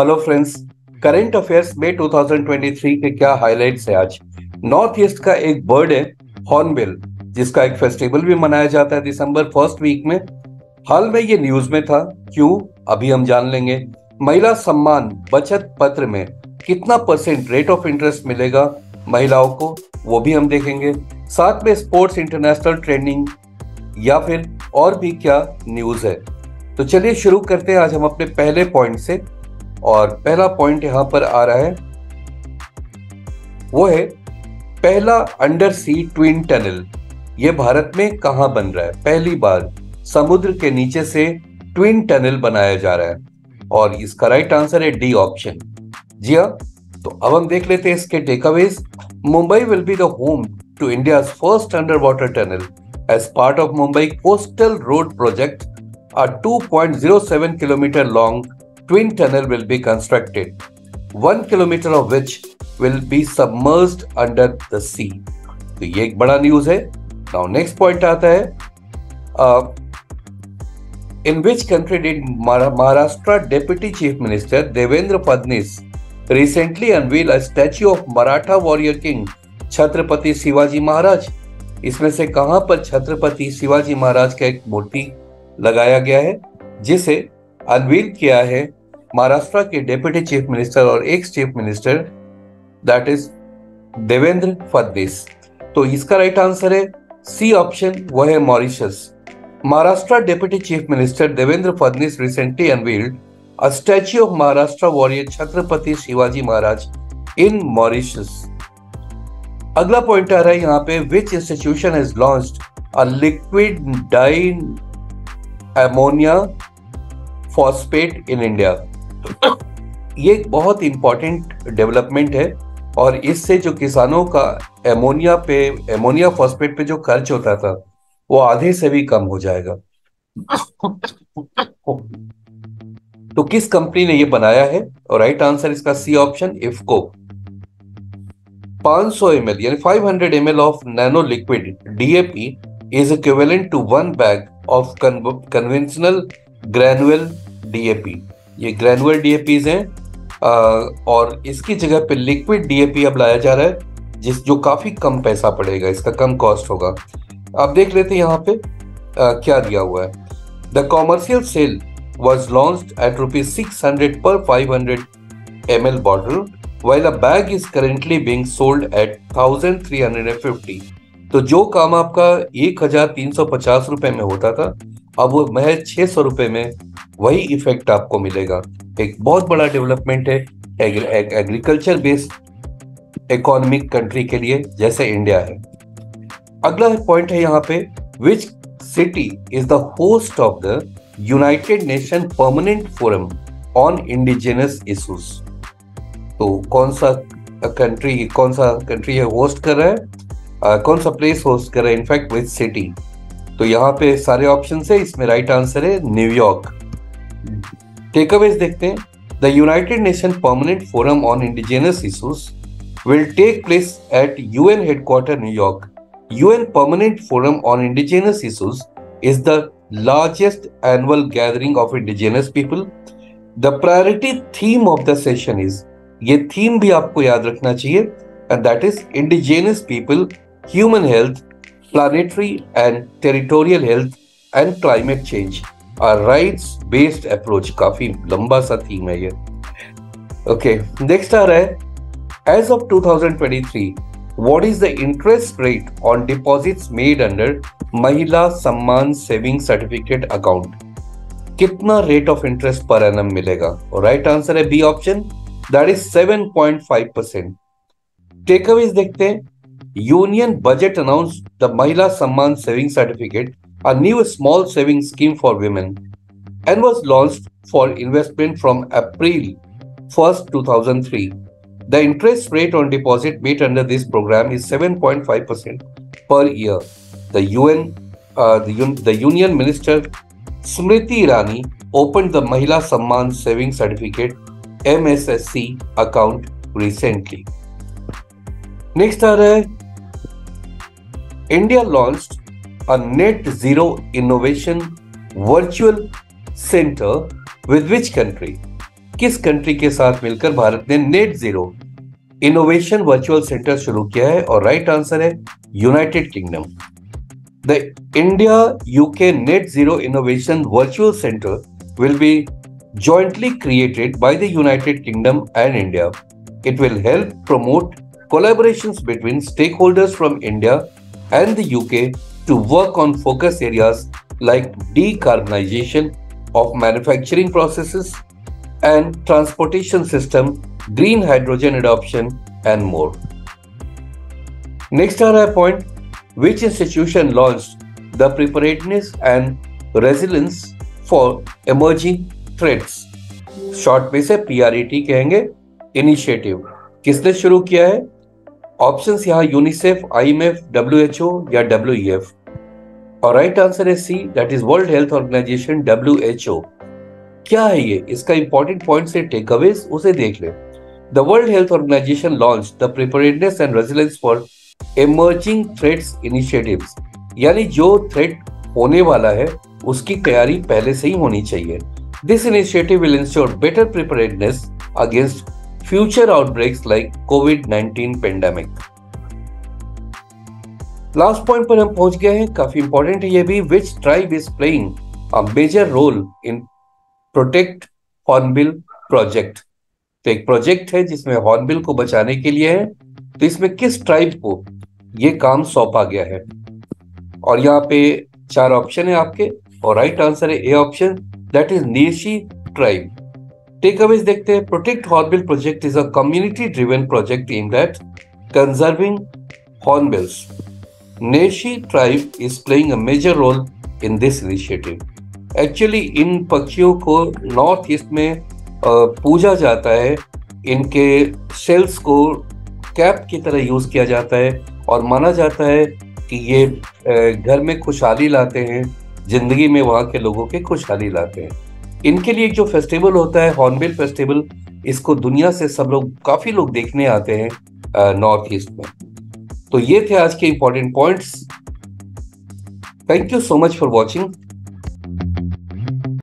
Hello friends current affairs में 2023 के क्या हाइलाइट्स है आज? नॉर्थ ईस्ट का एक बर्ड है हॉर्नबिल जिसका एक फेस्टिवल भी मनाया जाता है दिसंबर फ़र्स्ट वीक में। हाल में ये न्यूज़ में था, क्यों? अभी हम जान लेंगे। महिला सम्मान बचत पत्र में कितना परसेंट रेट ऑफ़ इंटरेस्ट मिलेगा महिलाओं को, वो भी हम देखेंगे। साथ में स्पोर्ट्स इंटरनेशनल ट्रेनिंग या फिर और भी क्या न्यूज़ है। तो चलिए शुरू करते हैं, आज हम अपने पहले पॉइंट से। और पहला पॉइंट यहाँ पर आ रहा है। वो है, पहला अंडर सी ट्विन टनल ये भारत में कहा बन रहा है? पहली बार समुद्र के नीचे से ट्विन टनल बनाया जा रहा है। और इसका राइट आंसर है डी ऑप्शन जी हाँ तो अब हम देख लेते हैं इसके takeaways Mumbai will be the home to India first underwater tunnel as part of Mumbai coastal road project a 2.07 kilometre long twin tunnel will be constructed, one kilometer of which will be submerged under the sea. तो ये एक बड़ा news है now next point आता है in which country did Maharashtra deputy chief minister Devendra Fadnavis recently unveiled a statue of Maratha warrior king Chhatrapati Shivaji Maharaj इसमें से कहाँ पर छत्रपति शिवाजी महाराज का एक मूर्ति लगाया गया है जिसे अनवील किया है महाराष्ट्र के डेप्यूटी चीफ मिनिस्टर और ex chief minister that is Devendra Fadnavis. तो इसका राइट आंसर है सी ऑप्शन वो है Mauritius Maharashtra deputy chief minister Devendra Fadnavis recently unveiled a statue of Maharashtra warrior Chhatrapati Shivaji Maharaj in Mauritius अगला point आ रहा है यहाँ पे which institution has launched a liquid di ammonia phosphate in India ये बहुत important development है और इससे जो किसानों का एमोनिया पे एमोनिया फॉस्फेट पे जो खर्च होता था, वो आधे से भी कम हो जाएगा। तो किस कंपनी ने ये बनाया है? और राइट आंसर इसका सी ऑप्शन इफको 500 सौ एम एल यानी 500 L of nano liquid DAP is equivalent to one bag of conventional granular DAP ये ग्रैनुअल डीएपीज हैं और इसकी जगह पे लिक्विड डीएपी अब लाया जा रहा है जिस जो काफ़ी कम पैसा पड़ेगा इसका कम कॉस्ट होगा। आप देख लेते हैं यहाँ पे आ, क्या दिया हुआ है। The commercial sale was launch at rupees six hundred per five hundred M L bottle while a bag is currently being sold at thousand three hundred and fifty तो जो काम आपका एक हज़ार तीन सौ पचास रुपए में होता था अब वो महज छह सौ रुपए में वही इफ़ेक्ट आपको मिलेगा। एक बहुत बड़ा डेवलपमेंट है एग्रीकल्चर बेस्ड इकोनॉमिक कंट्री के लिए, जैसे इंडिया है। अगला पॉइंट है यहाँ पे which city is the host of the United Nation permanent forum on indigenous issues तो कौन सा कंट्री कौन सा कंट्री है होस्ट कर रहा है? कौन सा प्लेस होस्ट कर रहा है? इनफैक्ट विथ सिटी तो यहाँ पे सारे ऑप्शन है, इसमें राइट आंसर है न्यूयॉर्क टेकअवेज देखते हैं। The United Nation permanent forum on indigenous issues will take place at U N headquarter New York U N permanent forum on indigenous issues is the largest annual gathering of indigenous people the priority theme of the session is ये theme भी आपको याद रखना चाहिए and that is indigenous people human health planetary and territorial health and climate change Rights based approach काफ़ी लंबा सा theme है ये ओके नेक्स्ट आ रहा है as of 2023 what is the interest rate on deposits made under Mahila Samman saving certificate account कितना rate of interest per annum मिलेगा और राइट आंसर है B option that is 7.5 percent takeaways देखते हैं Union budget announced the Mahila Samman Saving Certificate, a new small savings scheme for women, and was launched for investment from April 1, 2003. The interest rate on deposit made under this program is 7.5% per year. The UN, uh, the, the Union Minister Smriti Irani opened the Mahila Samman Saving Certificate MSSC account recently. Next are uh, India launched a net zero innovation virtual center with which country? किस country के साथ मिलकर भारत ने net zero innovation virtual centre शुरू किया है और right answer है United Kingdom the India UK net zero innovation virtual centre will be jointly created by the United Kingdom and India. It will help promote collaborations between stakeholders from India and the UK to work on focus areas like decarbonization of manufacturing processes and transportation system, green hydrogen adoption, and more. Next are point which institution launched the preparedness and resilience for emerging threats. Short में से पीआरईटी कहेंगे initiative किसने शुरू किया है options यहाँ UNICEF IMF WHO या WEF और राइट आंसर है C that is World Health Organization WHO क्या है ये? इसका इंपॉर्टेंट पॉइंट से टेक अवेज उसे देख ले। The World Health Organization launch the preparedness and resilience for emerging threats initiatives यानी जो थ्रेट होने वाला है, उसकी तैयारी पहले से ही होनी चाहिए। This initiative will ensure better preparedness against future outbreaks like COVID 19 pandemic last point पर हम पहुँच गए हैं। काफ़ी इंपॉर्टेंट है ये भी। Which tribe is playing a major role in protect hornbill project तो एक प्रोजेक्ट है जिसमें हॉर्नबिल को बचाने के लिए है। तो इसमें किस ट्राइब को ये काम सौंपा गया है? और यहाँ पे चार ऑप्शन है आपके। और राइट आंसर है A option that is Nyishi tribe Awez देखते हैं protect hornbill project is a community driven project aimed at conserving hornbills Nyishi tribe is playing a major role in this initiative actually इन पक्षियों को north east में पूजा जाता है। इनके sales को cap की तरह यूज़ किया जाता है और माना जाता है कि ये घर में खुशहाली लाते हैं, ज़िंदगी में वहाँ के लोगों के खुशहाली लाते हैं। इनके लिए जो फेस्टिवल होता है, हॉर्नबिल फेस्टिवल, इसको दुनिया से सब लोग, काफ़ी लोग देखने आते हैं नॉर्थ ईस्ट में। तो ये थे आज के important points thank you so much for watching